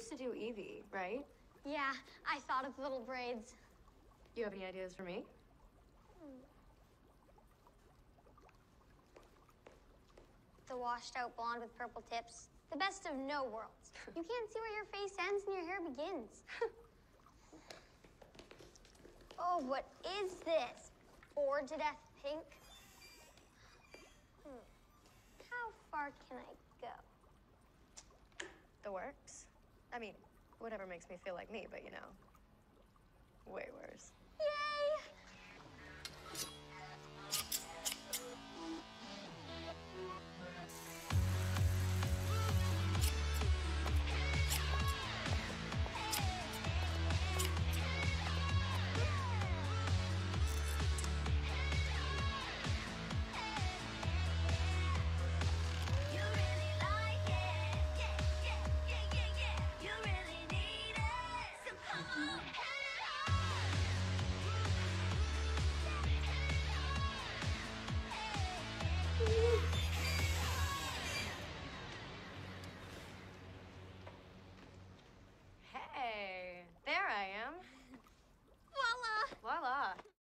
used to do Evie, right? Yeah, I thought of little braids. You have any ideas for me? The washed out blonde with purple tips. The best of no worlds. You can't see where your face ends and your hair begins. oh, what is this? Bored to death pink? Hmm. How far can I go? The works? I mean, whatever makes me feel like me, but you know, way worse.